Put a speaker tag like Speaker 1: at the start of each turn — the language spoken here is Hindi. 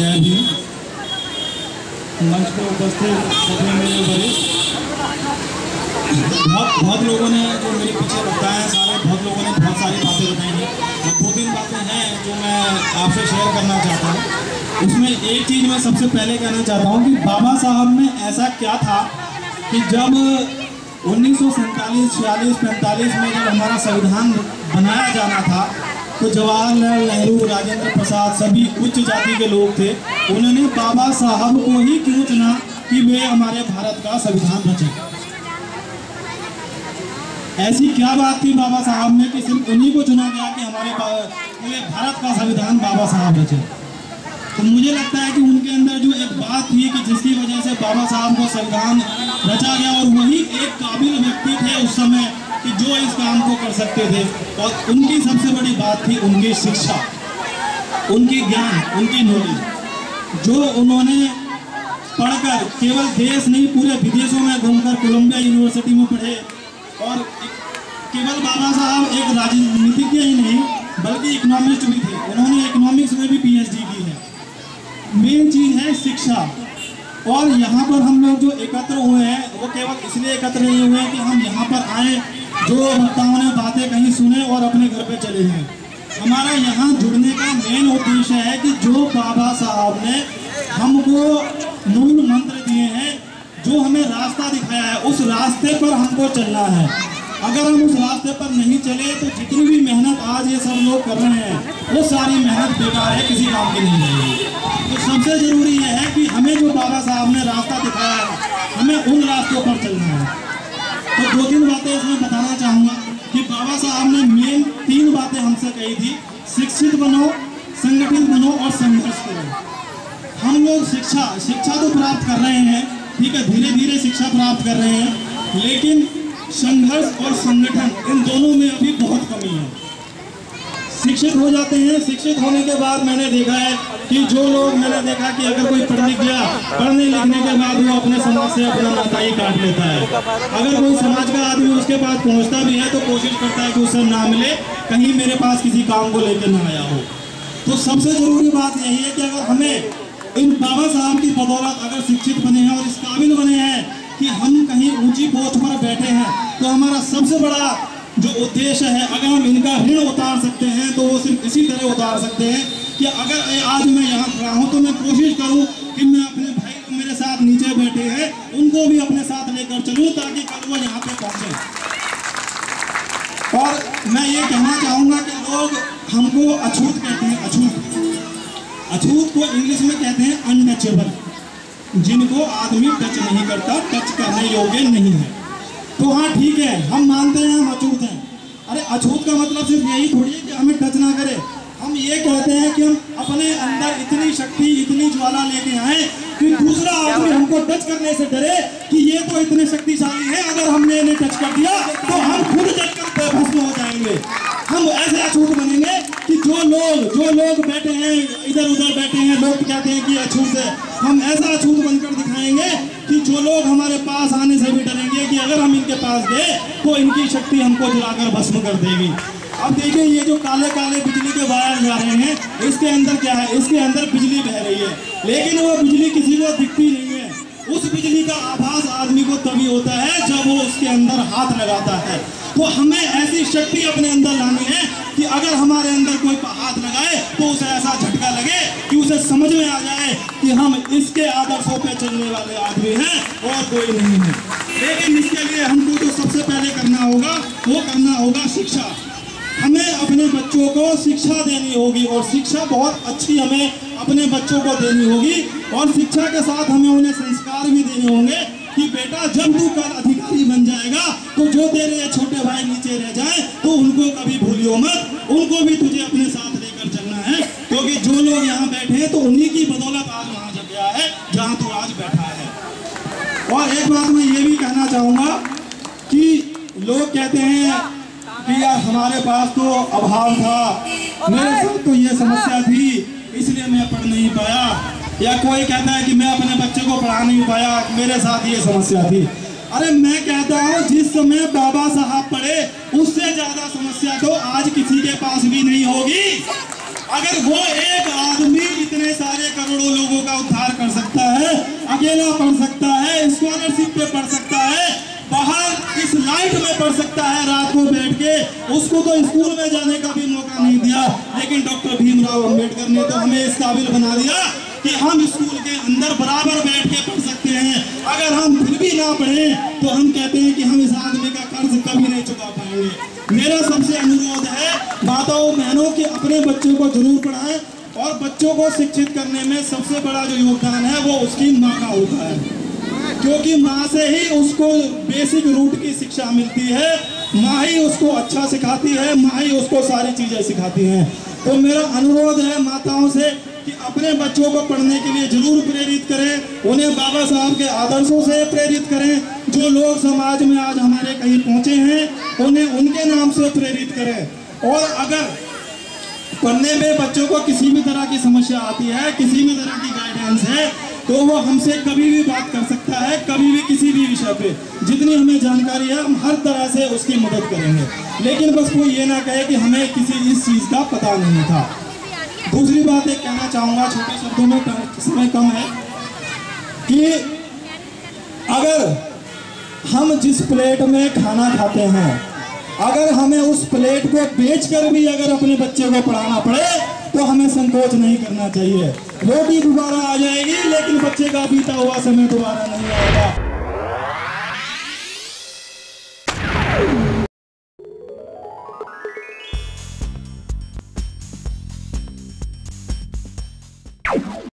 Speaker 1: जय भीम मंच पर उपस्थित सभी मेरे वरिष्ठ बहुत बहुत लोगों ने जो मेरे पीछे बताए हैं सारे बहुत लोगों ने बहुत सारी बातें बताई हैं। और दो तीन बातें हैं जो मैं आपसे शेयर करना चाहता हूँ। उसमें एक चीज़ मैं सबसे पहले कहना चाहता हूँ कि बाबा साहब में ऐसा क्या था कि जब उन्नीस सौ सैंतालीस, छियालीस, पैंतालीस में जब हमारा संविधान बनाया जाना था तो जवाहरलाल नेहरू, राजेंद्र प्रसाद सभी उच्च जाति के लोग थे। उन्होंने बाबा साहब को ही क्यों चुना कि वे हमारे भारत का संविधान रचे? ऐसी क्या बात थी बाबा साहब में कि सिर्फ़ उन्हीं को चुना गया कि हमारे पूरे भारत का संविधान बाबा साहब रचे? तो मुझे लगता है कि उनके अंदर जो एक बात थी कि जिसकी वजह से बाबा साहब को संविधान रचा गया और वही एक काबिल व्यक्ति थे उस समय कि जो इस काम को कर सकते थे, और उनकी सबसे बड़ी बात थी उनकी शिक्षा, उनकी ज्ञान, उनकी नॉलेज जो उन्होंने पढ़कर केवल देश नहीं, पूरे विदेशों में घूमकर कोलंबिया यूनिवर्सिटी में पढ़े, और केवल बाबा साहब एक राजनीतिज्ञ ही नहीं, बल्कि इकोनॉमिस्ट भी थे। उन्होंने इकोनॉमिक्स में भी पीएचडी की है। मेन चीज़ है शिक्षा। और यहाँ पर हम लोग जो एकत्र हुए हैं, वो केवल इसलिए एकत्र नहीं हुए हैं कि हम यहाँ पर आए जो वक्ताओं ने बातें कहीं सुने और अपने घर पे चले हैं हमारा यहाँ जुड़ने का मेन उद्देश्य है कि जो बाबा साहब ने हमको मूल मंत्र दिए हैं, जो हमें रास्ता दिखाया है, उस रास्ते पर हमको चलना है। अगर हम उस रास्ते पर नहीं चले तो जितनी भी मेहनत आज ये सब लोग कर रहे हैं, वो सारी मेहनत बेकार है, किसी काम की नहीं रहेगी तो सबसे ज़रूरी यह है कि हमें जो बाबा साहब ने रास्ता दिखाया है, हमें उन रास्तों पर चलना है। तो दो तीन बातें इसमें बताना चाहूँगा कि बाबा साहब ने मेन तीन बातें हमसे कही थी, शिक्षित बनो, संगठित बनो और संघर्ष करो। हम लोग शिक्षा शिक्षा तो प्राप्त कर रहे हैं, ठीक है धीरे धीरे शिक्षा प्राप्त कर रहे हैं, लेकिन संघर्ष और संगठन इन दोनों में अभी बहुत कमी है। शिक्षित हो जाते हैं। शिक्षित होने के बाद मैंने देखा है कि जो लोग मैंने देखा कि अगर कोई पढ़ लिख गया पढ़ने लिखने के बाद वो अपने समाज से अपना नाता ही काट लेता है। अगर कोई समाज का आदमी उसके पास पहुँचता भी है तो कोशिश करता है कि उससे ना मिले, कहीं मेरे पास किसी काम को लेकर ना आया हो। तो सबसे ज़रूरी बात यही है कि अगर हमें इन बाबा साहब की बदौलत अगर शिक्षित बने हैं और इस काबिल बने हैं कि हम कहीं ऊँची पोस्ट पर बैठे हैं तो हमारा सबसे बड़ा जो उद्देश्य है, अगर हम इनका ऋण उतार सकते हैं तो वो सिर्फ़ इसी तरह उतार सकते हैं कि अगर आज मैं यहाँ खड़ा हूँ तो मैं कोशिश करूँ कि मैं अपने भाई मेरे साथ नीचे बैठे हैं, उनको भी अपने साथ लेकर चलूँ ताकि कल वो यहाँ पे पहुँचे। और मैं ये कहना चाहूँगा कि लोग हमको अछूत कहते हैं, अछूत। अछूत को इंग्लिश में कहते हैं अनटचेबल जिनको आदमी टच नहीं करता टच करने योग्य नहीं है। तो हाँ ठीक है, हम मानते हैं, हम अछूत हैं। अरे, अछूत का मतलब सिर्फ़ यही थोड़ी है कि हमें टच ना करे। हम ये कहते हैं कि हम अपने अंदर इतनी शक्ति, इतनी ज्वाला लेके आए कि दूसरा आदमी हमको टच करने से डरे कि ये तो इतने शक्तिशाली है, अगर हमने इन्हें टच कर दिया तो हम खुद जलकर भस्म हो जाएँगे। हम ऐसे अछूत बनेंगे कि जो लोग जो लोग बैठे हैं, इधर उधर बैठे हैं, लोग कहते हैं कि अछूत है। हम ऐसा अछूत बनकर दिखाएँगे कि जो लोग हमारे पास आने से भी डरेंगे कि अगर हम इनके पास गए तो इनकी शक्ति हमको जलाकर भस्म कर देगी। अब देखिए, ये जो काले काले बिजली के वायर जा रहे हैं, इसके अंदर क्या है? इसके अंदर बिजली बह रही है। लेकिन वो बिजली किसी को दिखती नहीं है। उस बिजली का आभास आदमी को तभी होता है जब वो उसके अंदर हाथ लगाता है। तो हमें ऐसी शक्ति अपने अंदर लानी है कि अगर हमारे अंदर कोई हाथ लगाए तो उसे ऐसा झटका लगे कि उसे समझ में आ जाए कि हम इसके आदर्शों पे चलने वाले आदमी हैं और कोई नहीं है। लेकिन इसके लिए हमको जो सबसे पहले करना होगा, वो करना होगा शिक्षा। हमें अपने बच्चों को शिक्षा देनी होगी और शिक्षा बहुत अच्छी हमें अपने बच्चों को देनी होगी और शिक्षा के साथ हमें उन्हें संस्कार भी देने होंगे। कि बेटा जब तू कल अधिकारी बन जाएगा तो जो तेरे छोटे भाई नीचे रह जाए तो उनको कभी भूलियो मत। उनको भी तुझे अपने साथ लेकर चलना है। क्योंकि जो लोग यहाँ बैठे हैं तो उन्हीं की बदौलत आज वहाँ जग गया है, जहाँ तू आज बैठा है। और एक बात मैं ये भी कहना चाहूँगा कि लोग कहते हैं कि यार हमारे पास तो अभाव था। मेरे साथ तो ये समस्या थी, इसलिए मैं पढ़ नहीं पाया। या कोई कहता है कि मैं अपने बच्चे को पढ़ा नहीं पाया, मेरे साथ ये समस्या थी। अरे मैं कहता हूँ, जिस समय बाबा साहब पढ़े, उससे ज़्यादा समस्या तो आज किसी के पास भी नहीं होगी। अगर वो एक आदमी इतने सारे करोड़ों लोगों का उद्धार कर सकता है, अकेला पढ़ सकता है स्कॉलरशिप पे पढ़ सकता है, बाहर इस लाइट में पढ़ सकता है, रात को बैठ के, उसको तो स्कूल में जाने का भी मौका नहीं दिया। लेकिन डॉक्टर भीमराव अंबेडकर ने तो हमें इस काबिल बना दिया। कि हम स्कूल के अंदर बराबर बैठ के पढ़ सकते हैं। अगर हम फिर भी ना पढ़े तो हम कहते हैं कि हम इस आदमी का कर्ज कभी नहीं चुका पाएँगे। मेरा सबसे अनुरोध है, माताओं, बहनों, कि अपने बच्चों को ज़रूर पढ़ाएँ और बच्चों को शिक्षित करने में सबसे बड़ा जो योगदान है, वो उसकी माँ का होता है। क्योंकि माँ से ही उसको बेसिक रूट की शिक्षा मिलती है। माँ ही उसको अच्छा सिखाती है, माँ ही उसको सारी चीज़ें सिखाती हैं। तो मेरा अनुरोध है, माताओं से कि अपने बच्चों को पढ़ने के लिए ज़रूर प्रेरित करें, उन्हें बाबा साहब के आदर्शों से प्रेरित करें, जो लोग समाज में आज हमारे कहीं पहुँचे हैं, उन्हें उनके नाम से प्रेरित करें। और अगर पढ़ने में बच्चों को किसी भी तरह की समस्या आती है, किसी भी तरह की गाइडेंस है तो वो हमसे कभी भी बात कर सकता है, कभी भी किसी भी विषय पे। जितनी हमें जानकारी है, हम हर तरह से उसकी मदद करेंगे। लेकिन बस कोई ये ना कहे कि हमें किसी इस चीज़ का पता नहीं था। दूसरी बात एक कहना चाहूँगा छोटे शब्दों में कम, समय कम है कि अगर हम जिस प्लेट में खाना खाते हैं अगर हमें उस प्लेट को बेच कर भी अगर अपने बच्चे को पढ़ाना पड़े तो हमें संकोच नहीं करना चाहिए। रोटी दोबारा आ जाएगी लेकिन बच्चे का बीता हुआ समय दोबारा नहीं आएगा।